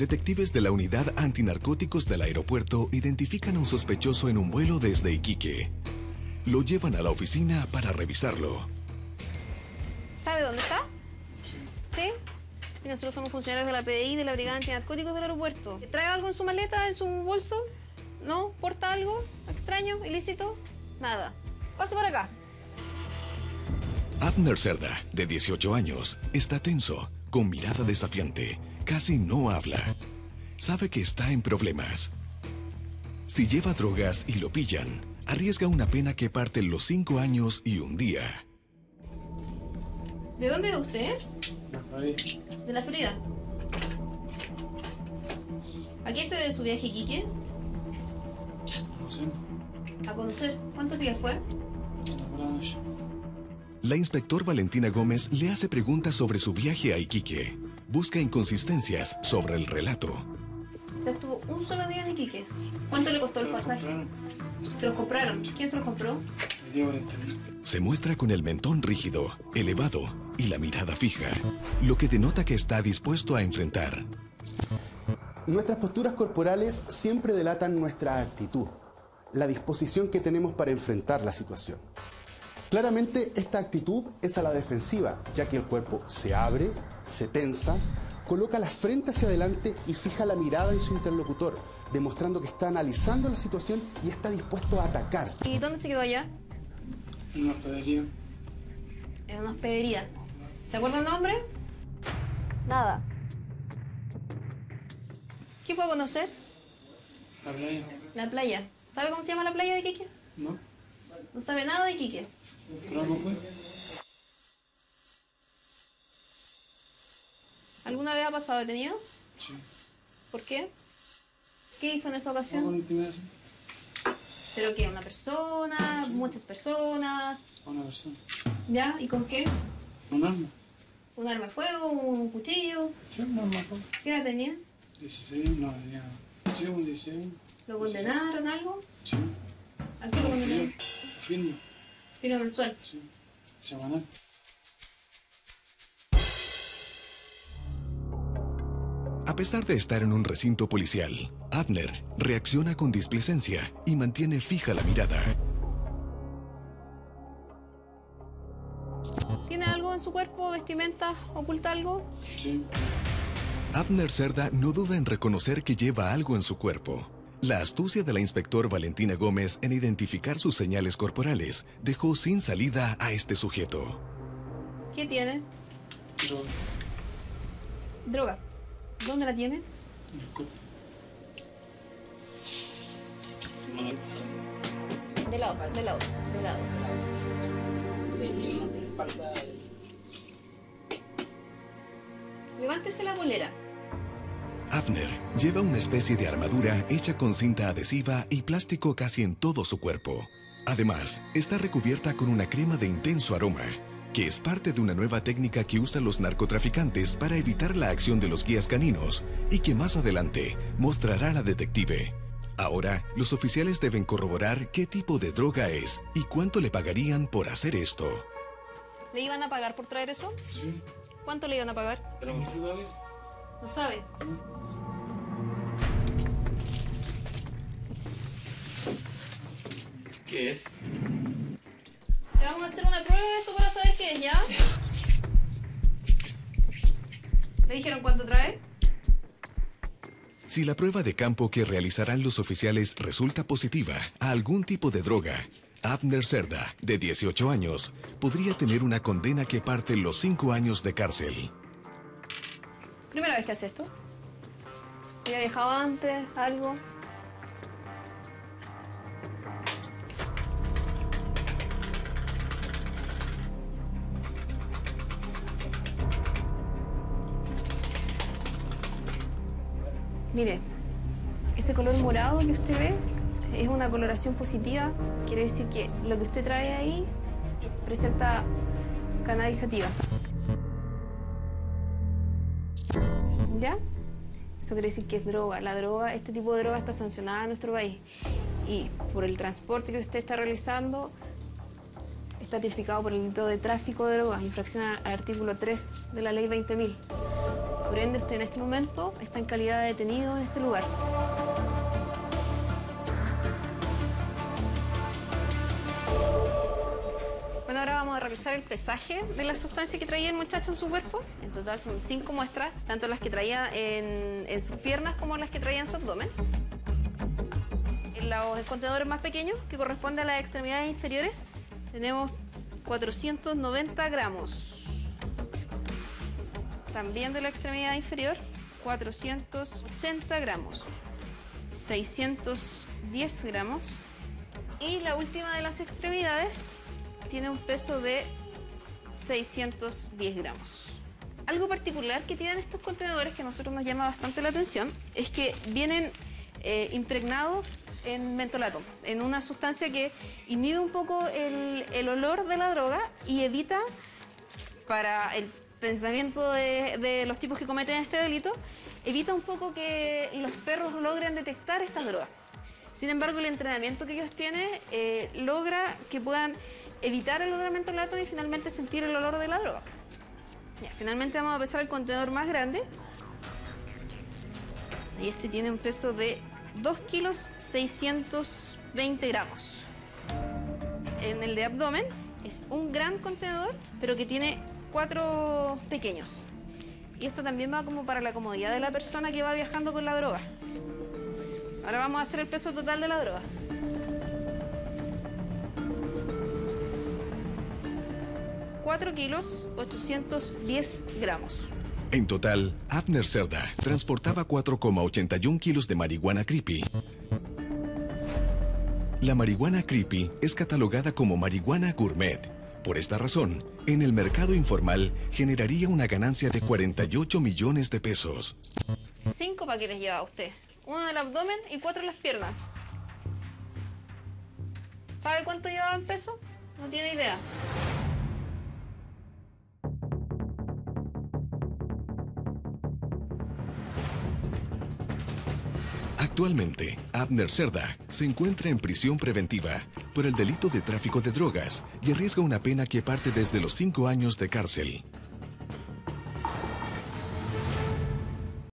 detectives de la unidad antinarcóticos del aeropuerto identifican a un sospechoso en un vuelo desde Iquique. Lo llevan a la oficina para revisarlo. ¿Sabe dónde está? ¿Sí? Y nosotros somos funcionarios de la PDI, de la Brigada Antinarcóticos del aeropuerto. ¿Trae algo en su maleta, en su bolso? ¿No? ¿Porta algo extraño, ilícito? Nada. Pase para acá. Abner Cerda, de 18 años, está tenso, con mirada desafiante. Casi no habla. Sabe que está en problemas. Si lleva drogas y lo pillan, arriesga una pena que parte los 5 años y un día. ¿De dónde es usted? De la Florida. ¿A qué se debe su viaje, Quique? A conocer. ¿Cuántos días fue? La inspector Valentina Gómez le hace preguntas sobre su viaje a Iquique. Busca inconsistencias sobre el relato. Se estuvo un solo día en Iquique. ¿Cuánto le costó el pasaje? Se los compraron. ¿Quién se los compró? Se muestra con el mentón rígido, elevado y la mirada fija, lo que denota que está dispuesto a enfrentar. Nuestras posturas corporales siempre delatan nuestra actitud, la disposición que tenemos para enfrentar la situación. Claramente esta actitud es a la defensiva, ya que el cuerpo se abre, se tensa, coloca la frente hacia adelante y fija la mirada en su interlocutor, demostrando que está analizando la situación y está dispuesto a atacar. ¿Y dónde se quedó allá? En una hospedería. En una hospedería. ¿Se acuerda el nombre? Nada. ¿Qué fue a conocer? La playa. La playa. ¿Sabe cómo se llama la playa de Iquique? ¿No? No sabe nada de Iquique. ¿Pero algo fue? ¿Alguna vez ha pasado detenido? Sí. ¿Por qué? ¿Qué hizo en esa ¿No con ocasión? ¿Pero qué? ¿Una persona? ¿Muchas personas? Una persona. ¿Ya? ¿Y con qué? ¿Un arma? ¿Un arma de fuego? ¿Un cuchillo? Sí, un arma. pues. ¿Qué edad tenía? 16, no, tenía... Sí, un 16. ¿Lo condenaron algo? Sí. Firme. Firma mensual. Sí. Semanal. A pesar de estar en un recinto policial, Abner reacciona con displicencia y mantiene fija la mirada. ¿Tiene algo en su cuerpo? ¿Vestimenta? ¿Oculta algo? Sí. Abner Cerda no duda en reconocer que lleva algo en su cuerpo. La astucia de la inspector Valentina Gómez en identificar sus señales corporales dejó sin salida a este sujeto. ¿Qué tiene? Droga. Droga. ¿Dónde la tiene? De lado, de lado, de lado. Levántese la bolera. Abner lleva una especie de armadura hecha con cinta adhesiva y plástico casi en todo su cuerpo. Además, está recubierta con una crema de intenso aroma, que es parte de una nueva técnica que usan los narcotraficantes para evitar la acción de los guías caninos y que más adelante mostrará la detective. Ahora, los oficiales deben corroborar qué tipo de droga es y cuánto le pagarían por hacer esto. ¿Le iban a pagar por traer eso? Sí. ¿Cuánto le iban a pagar? ¿Pero todavía? ¿No sabe? ¿Qué es? Le vamos a hacer una prueba de eso para saber qué es, ¿ya? ¿Le dijeron cuánto trae? Si la prueba de campo que realizarán los oficiales resulta positiva a algún tipo de droga, Abner Cerda, de 18 años, podría tener una condena que parte los 5 años de cárcel. ¿Primera vez que hace esto? ¿Había viajado antes? ¿Algo? Mire, ese color morado que usted ve es una coloración positiva. Quiere decir que lo que usted trae ahí presenta cannabis ¿Ya? Eso quiere decir que es droga. La droga, este tipo de droga está sancionada en nuestro país. Y por el transporte que usted está realizando, está tipificado por el delito de tráfico de drogas, infracción al artículo 3 de la ley 20.000. Por ende, usted en este momento está en calidad de detenido en este lugar. Ahora vamos a revisar el pesaje de la sustancia que traía el muchacho en su cuerpo. En total son cinco muestras, tanto las que traía en, sus piernas como las que traía en su abdomen. En los contenedores más pequeños, que corresponden a las extremidades inferiores, tenemos 490 gramos. También de la extremidad inferior, 480 gramos. 610 gramos. Y la última de las extremidades tiene un peso de 610 gramos. Algo particular que tienen estos contenedores que a nosotros nos llama bastante la atención es que vienen eh, impregnados en mentolato, en una sustancia que inhibe un poco el, el olor de la droga y evita para el pensamiento de, de los tipos que cometen este delito, evita un poco que los perros logren detectar estas drogas. Sin embargo, el entrenamiento que ellos tienen eh, logra que puedan evitar el olor a mentolato y finalmente sentir el olor de la droga. Finalmente vamos a pesar el contenedor más grande. Y este tiene un peso de 2 kilos 620 gramos. En el de abdomen es un gran contenedor, pero que tiene cuatro pequeños. Y esto también va como para la comodidad de la persona que va viajando con la droga. Ahora vamos a hacer el peso total de la droga. Cuatro kilos 810 gramos. En total, Abner Cerda transportaba 4,81 kilos de marihuana creepy. La marihuana creepy es catalogada como marihuana gourmet. Por esta razón, en el mercado informal generaría una ganancia de 48 millones de pesos. Cinco paquetes lleva usted. Uno en el abdomen y cuatro en las piernas. ¿Sabe cuánto llevaba en peso? No tiene idea. Actualmente, Abner Cerda se encuentra en prisión preventiva por el delito de tráfico de drogas y arriesga una pena que parte desde los cinco años de cárcel.